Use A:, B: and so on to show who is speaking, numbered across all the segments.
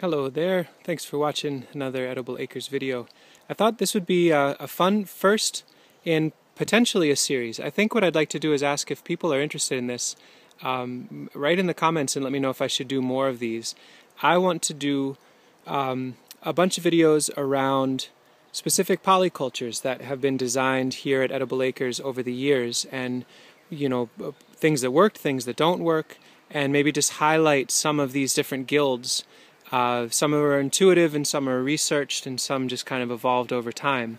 A: Hello there, thanks for watching another Edible Acres video. I thought this would be a, a, fun first in potentially a series. I think what I'd like to do is ask if people are interested in this. Um, write in the comments and let me know if I should do more of these. I want to do um, a bunch of videos around specific polycultures that have been designed here at Edible Acres over the years and you know things that worked, things that don't work, and maybe just highlight some of these different guilds uh, some are intuitive and some are researched and some just kind of evolved over time.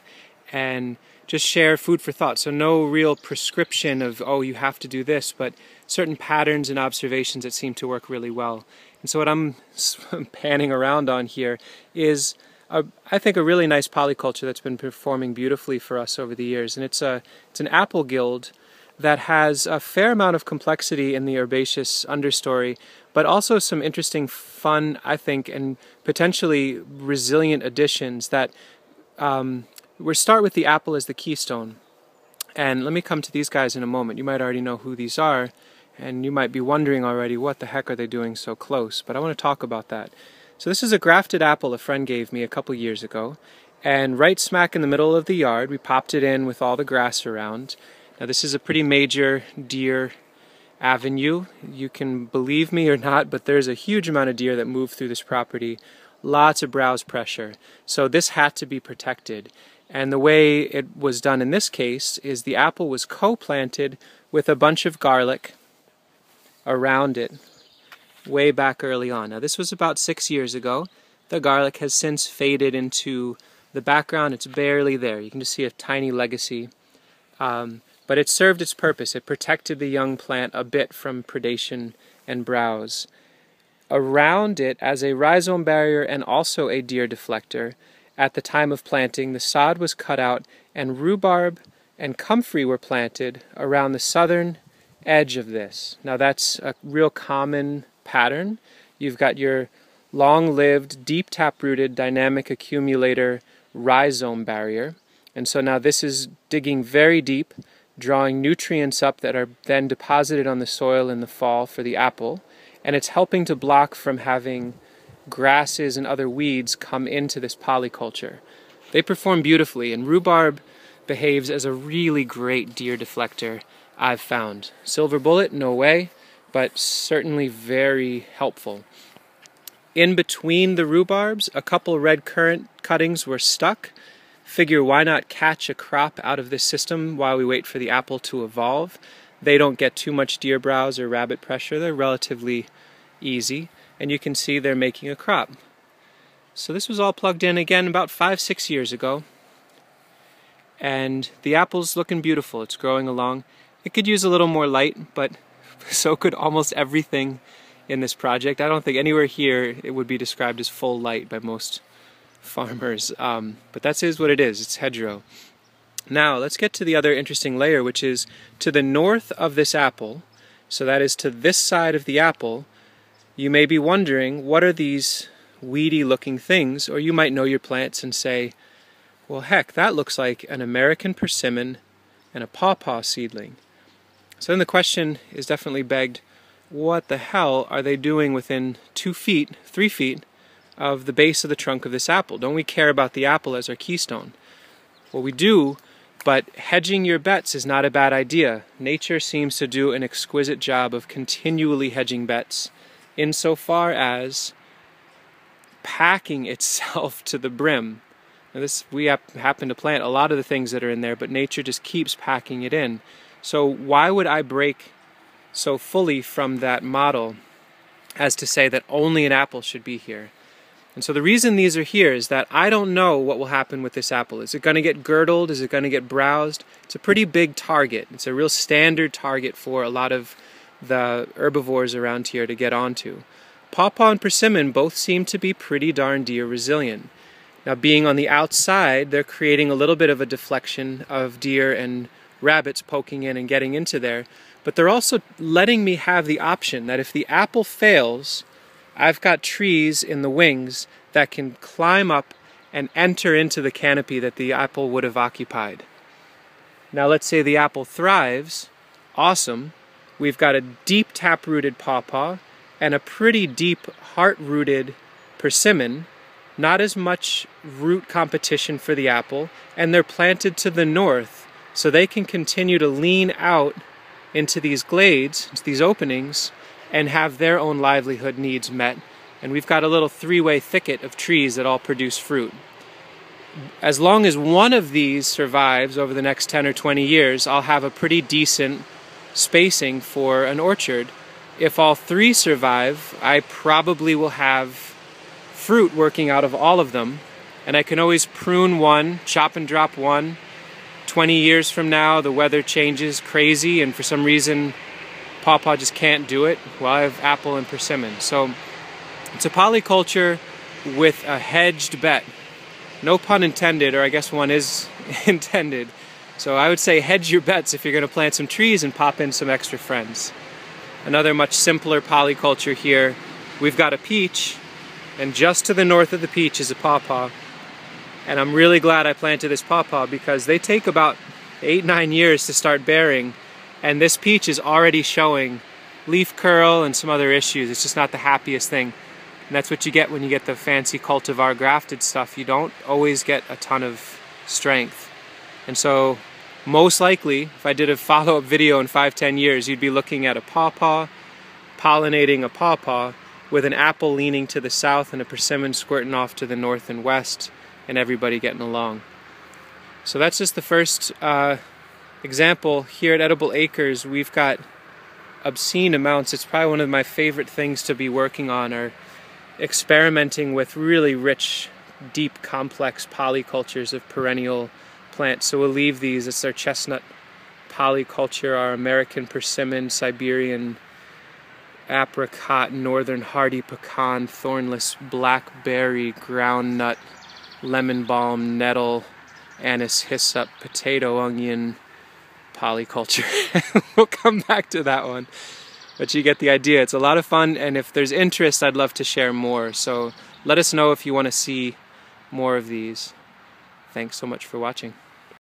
A: And just share food for thought. So no real prescription of, oh, you have to do this, but certain patterns and observations that seem to work really well. And so what I'm panning around on here is, a, I think, a really nice polyculture that's been performing beautifully for us over the years. And it's, a, it's an apple guild that has a fair amount of complexity in the herbaceous understory, but also some interesting, fun, I think, and potentially resilient additions that um, we'll start with the apple as the keystone. And let me come to these guys in a moment. You might already know who these are, and you might be wondering already, what the heck are they doing so close? But I want to talk about that. So this is a grafted apple a friend gave me a couple years ago, and right smack in the middle of the yard, we popped it in with all the grass around, now this is a pretty major deer avenue. You can believe me or not, but there's a huge amount of deer that move through this property. Lots of browse pressure. So this had to be protected. And the way it was done in this case is the apple was co-planted with a bunch of garlic around it way back early on. Now this was about six years ago. The garlic has since faded into the background. It's barely there. You can just see a tiny legacy. Um, but it served its purpose. It protected the young plant a bit from predation and browse. Around it, as a rhizome barrier and also a deer deflector, at the time of planting, the sod was cut out and rhubarb and comfrey were planted around the southern edge of this. Now that's a real common pattern. You've got your long-lived, deep tap-rooted dynamic accumulator rhizome barrier. And so now this is digging very deep drawing nutrients up that are then deposited on the soil in the fall for the apple, and it's helping to block from having grasses and other weeds come into this polyculture. They perform beautifully, and rhubarb behaves as a really great deer deflector I've found. Silver bullet, no way, but certainly very helpful. In between the rhubarbs, a couple red currant cuttings were stuck, figure why not catch a crop out of this system while we wait for the apple to evolve. They don't get too much deer browse or rabbit pressure. They're relatively easy. And you can see they're making a crop. So this was all plugged in again about five, six years ago. And the apple's looking beautiful. It's growing along. It could use a little more light, but so could almost everything in this project. I don't think anywhere here it would be described as full light by most farmers. Um, but that's what it is. It's hedgerow. Now let's get to the other interesting layer, which is to the north of this apple. So that is to this side of the apple. You may be wondering, what are these weedy looking things? Or you might know your plants and say, well heck, that looks like an American persimmon and a pawpaw seedling. So then the question is definitely begged, what the hell are they doing within two feet, three feet of the base of the trunk of this apple? Don't we care about the apple as our keystone? Well, we do, but hedging your bets is not a bad idea. Nature seems to do an exquisite job of continually hedging bets insofar as packing itself to the brim. Now this we happen to plant a lot of the things that are in there, but nature just keeps packing it in. So why would I break so fully from that model as to say that only an apple should be here? And so the reason these are here is that I don't know what will happen with this apple. Is it going to get girdled? Is it going to get browsed? It's a pretty big target. It's a real standard target for a lot of the herbivores around here to get onto. Pawpaw and persimmon both seem to be pretty darn deer resilient. Now being on the outside, they're creating a little bit of a deflection of deer and rabbits poking in and getting into there. But they're also letting me have the option that if the apple fails, I've got trees in the wings that can climb up and enter into the canopy that the apple would have occupied. Now let's say the apple thrives, awesome. We've got a deep tap-rooted pawpaw and a pretty deep heart-rooted persimmon, not as much root competition for the apple, and they're planted to the north so they can continue to lean out into these glades, into these openings, and have their own livelihood needs met. And we've got a little three way thicket of trees that all produce fruit. As long as one of these survives over the next 10 or 20 years, I'll have a pretty decent spacing for an orchard. If all three survive, I probably will have fruit working out of all of them. And I can always prune one, chop and drop one. 20 years from now, the weather changes crazy, and for some reason, pawpaw just can't do it. Well, I have apple and persimmon. So it's a polyculture with a hedged bet. No pun intended, or I guess one is intended. So I would say hedge your bets if you're going to plant some trees and pop in some extra friends. Another much simpler polyculture here. We've got a peach, and just to the north of the peach is a pawpaw. And I'm really glad I planted this pawpaw because they take about eight, nine years to start bearing. And this peach is already showing leaf curl and some other issues. It's just not the happiest thing. And that's what you get when you get the fancy cultivar grafted stuff. You don't always get a ton of strength. And so most likely, if I did a follow-up video in five, ten years, you'd be looking at a pawpaw, pollinating a pawpaw, with an apple leaning to the south and a persimmon squirting off to the north and west, and everybody getting along. So that's just the first uh, example. Here at Edible Acres, we've got obscene amounts. It's probably one of my favorite things to be working on, or experimenting with really rich, deep, complex polycultures of perennial plants. So we'll leave these. It's our chestnut polyculture, our American persimmon, Siberian apricot, northern hardy pecan, thornless blackberry, groundnut, lemon balm, nettle, anise, hyssop, potato, onion, polyculture. we'll come back to that one. But you get the idea. It's a lot of fun, and if there's interest, I'd love to share more. So let us know if you want to see more of these. Thanks so much for watching.